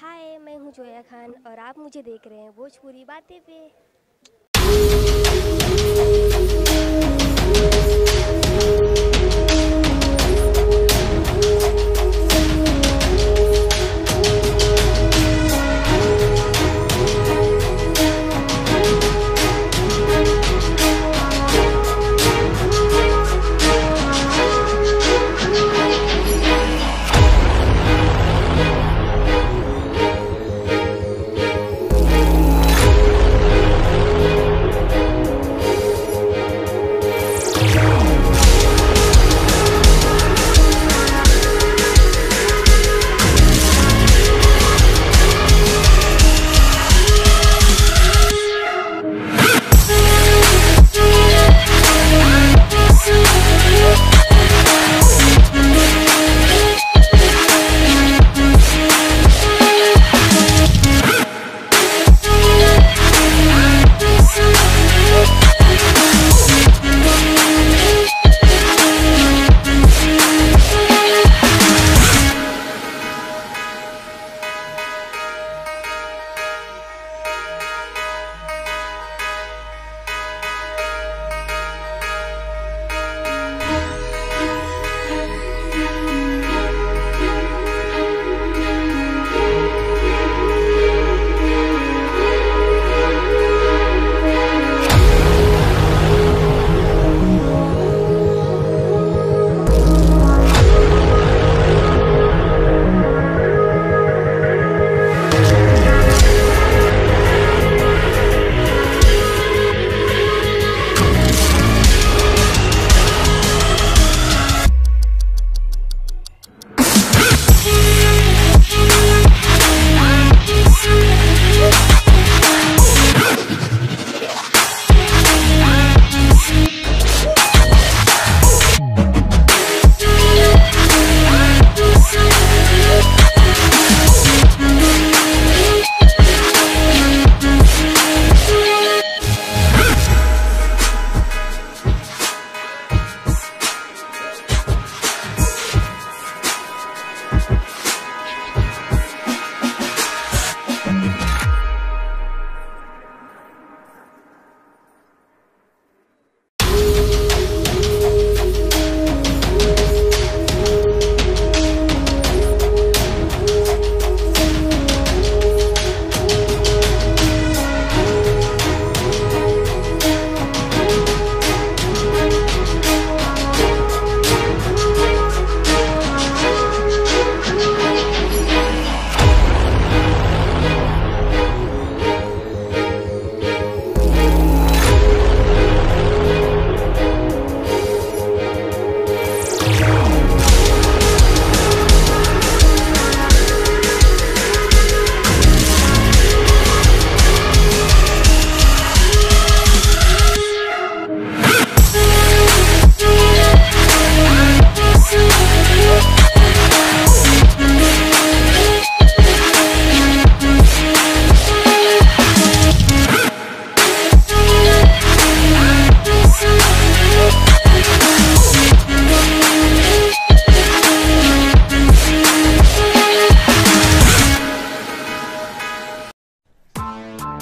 हाय मैं हूँ जोया खान और आप मुझे देख रहे हैं भोजपुरी बातें पे।